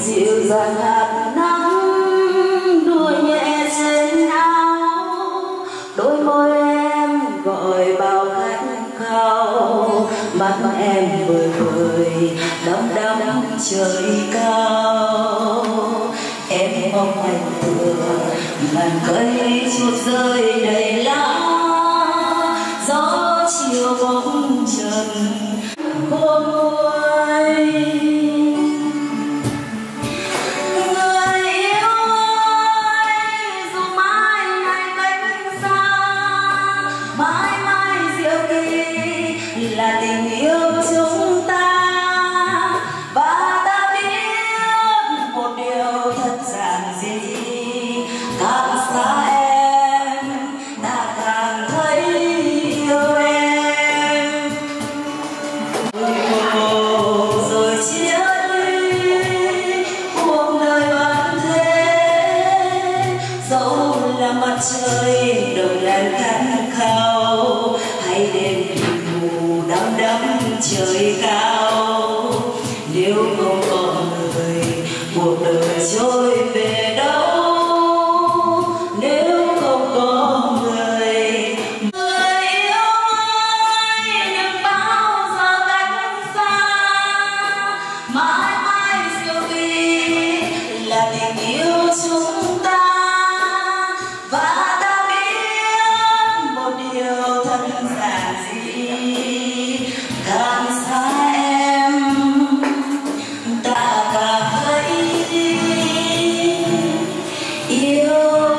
dịu dàng hạt nắng đua nhẹ trên áo đôi môi em gọi bao khát khao. Mắt em vời vời đắm đắm trời cao. Em mong anh thừa, ngàn cây chuột rơi đầy lá. Gió chiều bóng trần, khôn nguôi. Là tình yêu chúng ta. Và ta biết một điều thật giản dị càng xa em, ta càng thấy yêu em. Rồi chia ly, cuộc đời vẫn thế. Dẫu là mặt trời trời cao. Nếu không có người, cuộc đời trôi về đâu? Nếu không có người người yêu ơi, đừng bao giờ cách xa. Mãi mãi diệu kỳ là tình yêu chúng you.